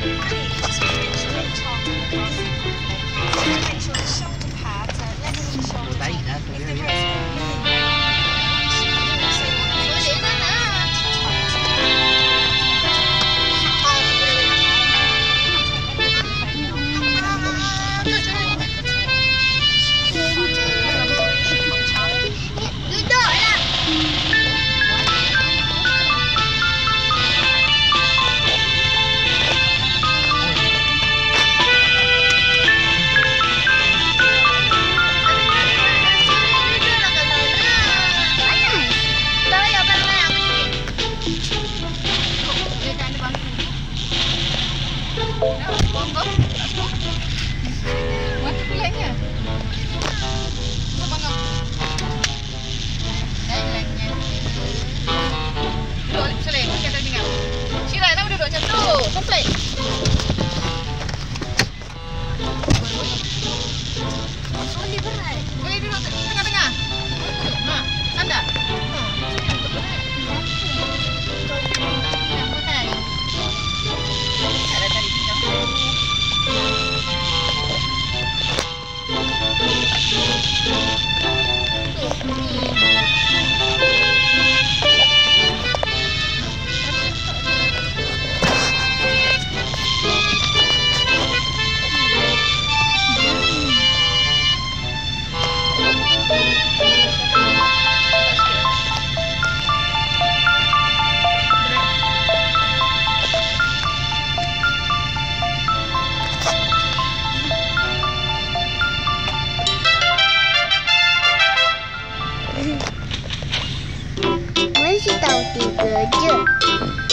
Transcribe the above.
Thank you. Mana gulanya? Sama nggak? Lain lainnya. Duduk sini, kita tinggal. Tengah-tengah. Tahu.